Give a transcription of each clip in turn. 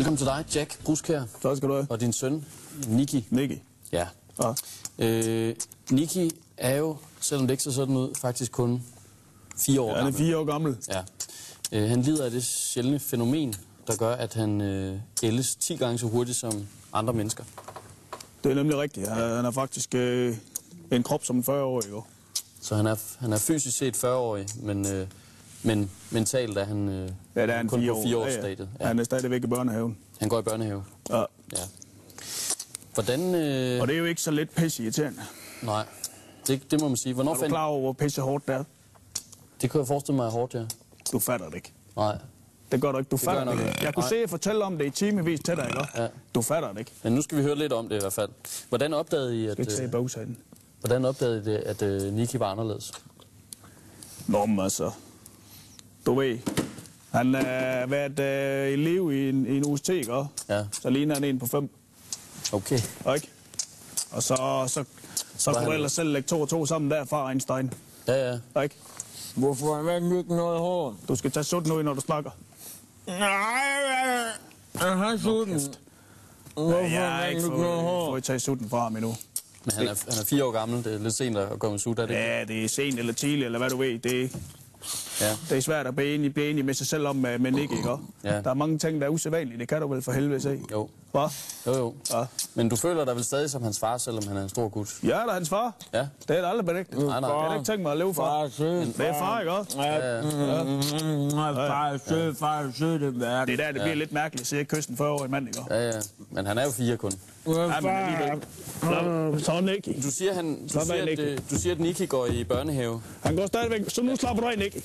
Velkommen til dig, Jack Bruskær. Tak skal du have. Og din søn, Niki. Nicky. Ja. Ja. Øh, Niki er jo, selvom det ikke ser sådan ud, faktisk kun fire år Han er gammel. fire år gammel. Ja. Øh, han lider af det sjældne fænomen, der gør, at han øh, ældes 10 gange så hurtigt som andre mennesker. Det er nemlig rigtigt. Han han er faktisk øh, en krop som en 40-årig. Jo. Så han er, han er fysisk set 40-årig, men, øh, men mentalt er han øh, Ja, der er han kun fire på år. fire års Ja, ja. Ja. Han er stadigvæk i børnehaven. Han går i børnehave. Ja. Ja. Hvordan... Øh, Og det er jo ikke så lidt pisse irriterende. Nej, det, det må man sige. Hvornår Er du fandt... klar over, hvor pisse hårdt det er? Det kunne jeg forestille mig er hårdt, ja. Du fatter det ikke. Nej, Det gør du ikke. Du gør fatter jeg det ikke. ikke. Jeg kunne Nej. se og fortælle om det i timevis til dig, ikke? Ja. Du fatter det ikke. men nu skal vi høre lidt om det i hvert fald. Hvordan opdagede I, at, Skal ikke se øh, bogsagen. hvordan opdagede I det, at øh, Niki var anderledes? Nå, men altså. Du ved. Han har været øh, elev i en, i en tid, ikke? Ja, Så ligner han en på fem. okay. Ikke? Og så, så, så kunne han- du ellers selv lægge to og to sammen der fra Einstein. Ja, ja. Ikke? Hvorfor er man ikke noget hår? Du skal tage sådan ud, når du snakker. Nej, jeg har sutten. Hvorfor jeg er har ikke ikke noget fået, hår? fået taget sutten fra ham endnu. Men han er, han er fire år gammel. Det er lidt sent at gå med sut, er det ikke? Ja, det er sent eller tidligt, eller hvad du ved. Det, Ja. det er svært at blive enig, blive enig med sig selv om med, med Nick, ikke? Ja. Der er mange ting, der er usædvanlige. Det kan du vel for helvede se. Jo, Hvad? jo, jo. Ja. Men du føler dig vel stadig som hans far, selvom han er en stor gut? Ja, der er hans far. Ja. Det er da aldrig benægtet. Nej, nej. Jeg har ikke tænkt mig at leve for. Far sød. Det er far, ikke også? Ja, mm, far er sød, far er sød, det er Det er der, det bliver lidt mærkeligt at se kysten 40-årig mand, ikke? Ja, ja. Men han er jo fire kun. Ja, men alligevel. Nå, Så Nicky. Du siger, han, du siger, at, Nicky. øh, du siger, at Niki går i børnehave. Han går stadigvæk. Så nu slapper du af, Nicky.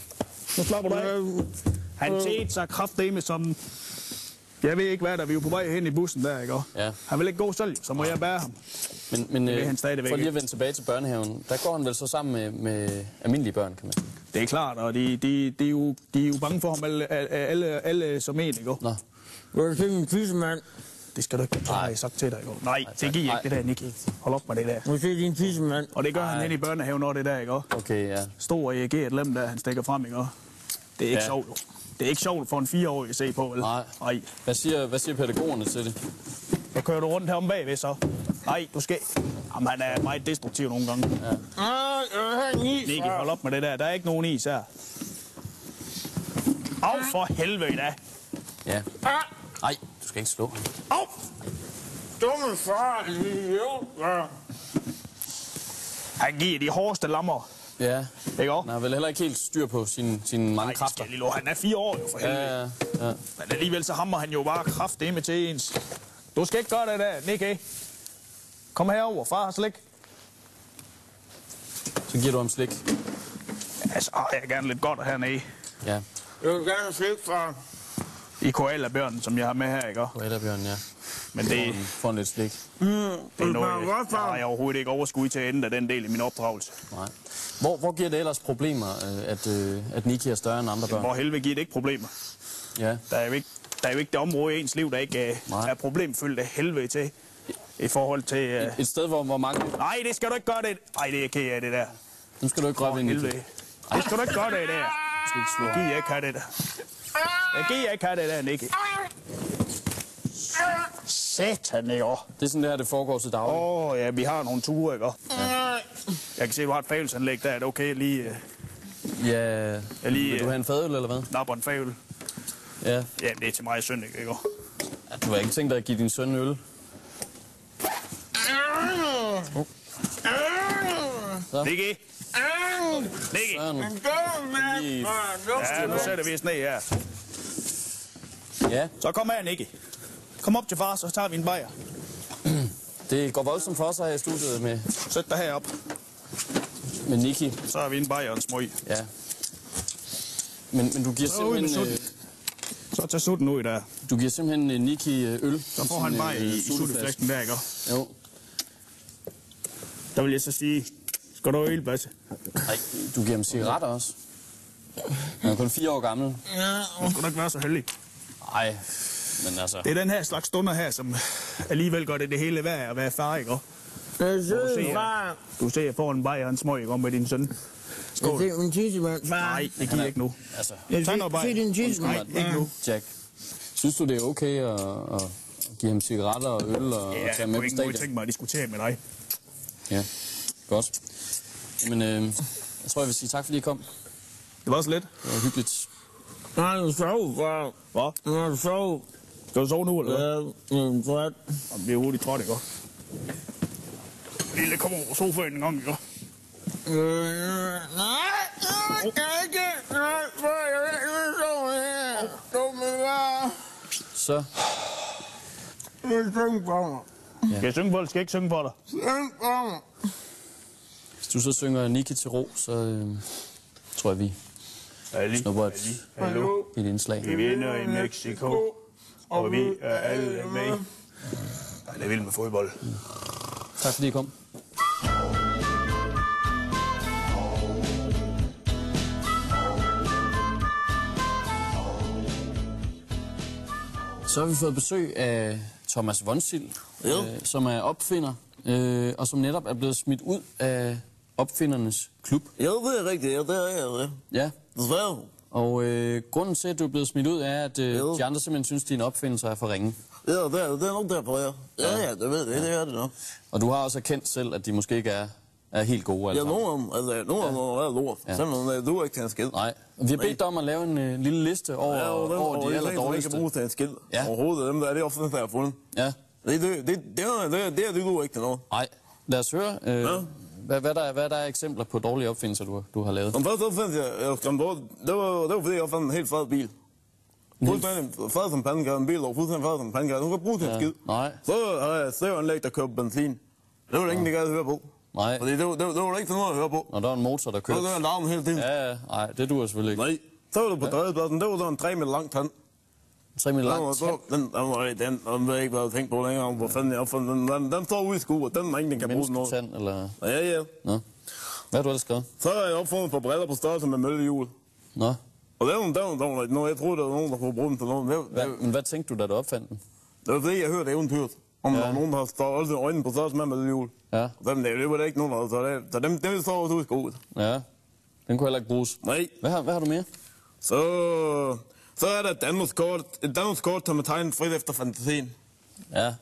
Nu slapper du af. Han tæt sig kraftedeme som... Jeg ved ikke hvad der, vi er jo på vej hen i bussen der, ikke? Ja. Han vil ikke gå selv, så må jeg bære ham. Men, men øh, han for lige at vende tilbage til børnehaven, der går han vel så sammen med, med almindelige børn, kan man sige. Det er klart, og de, de, de, er, jo, de er jo bange for ham alle, alle, alle som en, ikke? Nå, Vil du se min? Det skal du ikke. Jeg sagt til dig, ikke? Nej, det giver ikke, det der, Nicky. Hold op med det der. Du se din tissemand? Og det gør han Ej. hen i børnehaven, når det der, ikke? okay, ja. Stor reageret lem, der han stikker frem, ikke? Det er ikke Ja. sjovt, jo. Det er ikke sjovt for en fireårig at se på, vel? Nej. Nej. Hvad siger, hvad siger pædagogerne til det? Jeg kører du rundt her om bagved, så. Nej, du skal... Jamen, han er meget destruktiv nogle gange. Ja. Nej, jeg vil en is. Nicky, hold op med det der. Der er ikke nogen is her. Au, for helvede da. Ja. Ah, Nej, du skal ikke slå ham. Au! dumme far, idiot. Ja. Han giver de hårdeste lammer. Ja. Ikke også? Han har vel heller ikke helt styr på sine, sine mange Nej, kræfter. love. Han er fire år jo, for helvede. Ja, ja, ja. Men alligevel så hammer han jo bare kraft med til ens. Du skal ikke gøre det der, Nicky. Kom herover, far har slik. Så giver du ham slik. Altså, jeg er gerne lidt godt hernede. Ja, Jeg vil gerne have slik, far. I koalabjørnen, som jeg har med her, ikke? Bjørn, ja. Men det, Får lidt slik. Mm, det er noget, godt, jeg far. har overhovedet ikke overskud til at ændre den del i min opdragelse. Nej. Hvor, hvor giver det ellers problemer, øh, at, øh, at Niki er større end andre børn? Hvor helvede giver det ikke problemer. Ja, Der er jo ikke, der er jo ikke det område i ens liv, der ikke uh, Nej. er problemfyldt af helvede til. I forhold til... Uh... et sted, hvor, hvor mange... Nej, det skal du ikke gøre det. Nej, det er jeg ked af, det der. Nu skal du ikke røre ved. Helvede. Det skal du ikke gøre det der. Du skal ikke slå Jeg giver ikke have det der. Jeg giver ikke have det der, Nicky. Satan, ikke? Åh, Det er sådan, det her det foregår til daglig. oh, ja, vi har nogle ture, ikke? Jeg kan se, du har et fagelsanlæg der. Er det okay, lige uh, Ja, jeg lige, vil du have en fadøl, eller hvad? napper en fagel? Ja. Ja, det er til mig søndag, ikke? ja du har ikke tænkt dig at give din søn øl? Nicky! Nicky! Lige- Ja, nu sætter vi os ned her. Ja, Så kom her, Nicky. Kom op til far, så tager vi en bajer. det går voldsomt for sig her i studiet med, Sæt dig herop. med Niki. Så har vi en bajer og en smøg. Ja. Men, men du giver Så simpelthen, øh. Så tag sutten ud der. du giver simpelthen øh, Niki øh, øl. Så får han bajer i, i sutteflasken der, ikke? Jo. Der vil jeg så sige, skal du have øl, Basse? Nej, du giver ham cigaretter også. Han er kun fire år gammel. Du skal nok være så heldig. Nej, men altså... Det er den her slags stunder her, som alligevel gør det det hele værd at være far, ikke? Jeg er se, far. Du ser, jeg får en bajer og en smøg ikke, med din søn. Jeg Skål. ser min tissemand, far. Nej, det giver jeg ikke nu. Altså, Jeg Tag noget se bajer. din tissemand, Nej, ikke nu. Jack. Synes Synes du, det er okay at, at give ham cigaretter og øl og, Ja, og tage jeg kunne med på ikke noget stadion? tænke mig at diskutere med dig. Ja, godt. Jamen, øh, jeg tror, jeg vil sige tak, fordi I kom. Det var så lidt. Det var hyggeligt. Nej, du sov, far. Hvad? Nej, du sov. Skal du sove nu, eller hvad? Ja, men træt. Jeg bliver hurtigt træt, ikke? Lille, kom over sofaen en gang, ikke? Øh, Nej, jeg kan ikke. Nej, far, jeg vil ikke sove her. Dumme far. Så, Jeg vil synge for mig. Skal jeg synge for dig? Skal jeg ikke synge for dig? Syng for mig. Du så synger Niki til ro, så øh, tror jeg, vi Ali, snupper et, hallo. et indslag. Vi vinder i Mexico, og vi er alle med. Jeg er vild med fodbold. Tak fordi I kom. Så har vi fået besøg af Thomas Vonsil, Ja. øh, som er opfinder, øh, og som netop er blevet smidt ud af opfindernes klub. Ja, det er rigtigt. Ja, det er jeg. det. Ja, Desværre. og øh, grunden til, at du er blevet smidt ud, er, at øh, Ja. de andre simpelthen synes, at dine opfindelser er for ringe. Ja, det er, det er nok derfor, ja. Ja, ja, det ved jeg. Det er det nok. Og du har også erkendt selv, at de måske ikke er, er helt gode. Ja, Altså. nogle af dem, altså, nogle af dem er lort. Ja. Selvom øh, du er ikke til en skid. Nej, og vi har bedt dig om at lave en øh, lille liste over, Ja, og dem, over de og aller dårligste. kan bruges til en skid. Ja. Overhovedet, dem der er det ofte, der er fundet. Ja, Det, det, det, det, er, det, er, det, er, det du ikke til noget. nej. Lad os høre, øh, Ja. Hvad, hvad, der, er- hvad der er eksempler på dårlige opfindelser, du, du har lavet. Den første opfindelse, jeg, skræmte over, det var, det var fordi, jeg fandt en helt fed bil. Fuldstændig fed som pandekær, en bil, og fuldstændig fed som pandekær. Du kan bruge til Ja. skid. Nej, Så har jeg stereoanlæg, der kører på benzin. Det var der ingen, der gad at høre på. nej. Fordi det, var- det, var- det var der ikke til noget at høre på. Når der er en motor, der Så kører. var der larm hele tiden. Ja, ja, nej, det duer selvfølgelig ikke. Nej. Så var du på drejepladsen, det var sådan en 3 meter lang tand. 3 meter Den, var, langt. den, den, var, den, den, ved jeg ikke, hvad jeg tænkt på længere, hvor fanden jeg opfandt den. Den, den står ude i skuret, den er ingen, der kan bruge noget. Mennesketand, eller... Ja, ja. Nå. Hvad har du ellers skrevet? Så har jeg opfundet på briller på størrelse med møllehjul. Nå. Og det var, det var, det var noget, jeg troede, der var nogen, der kunne bruge den til noget. Det, Hvad, det, men hvad tænkte du, da du opfandt den? det var fordi, jeg hørte eventyret. Om Ja. der var nogen, der har stået øjnene på størrelse med møllehjul. Ja, Dem, det, det var der ikke nogen, der så, det, så dem, dem står også ude i skuret. ja. Den kunne heller ikke bruges. Nej. Hvad har, hvad har du mere? Så, så er der et Danmarkskort, et Danmarkskort, som er tegnet frit efter fantasien. Ja. Det,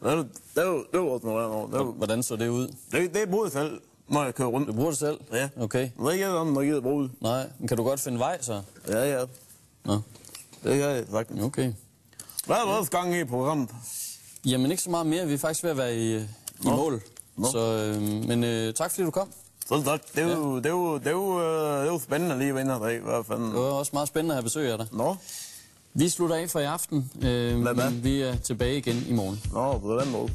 var- det, var, det var også noget andet. Det, var, Hvordan så det ud? det, det er brugt selv, når jeg kører rundt. Du bruger det selv? Ja. Okay. Det er ikke alle andre, der gider bruge det. Nej, men kan du godt finde vej så? Ja, ja. Nå, Det kan jeg sagtens. okay. Hvad er der også gang i i programmet? Jamen ikke så meget mere. Vi er faktisk ved at være i, i Nå. mål. Nå. Så, øh, men øh, tak fordi du kom. Så tak. Det er jo, det er jo, det er jo, øh, det er jo spændende lige ved i dag. Hvad fanden? Det var også meget spændende at have besøg af dig. Nå, Vi slutter af for i aften, øh, men vi er tilbage igen i morgen. nå, på den måde.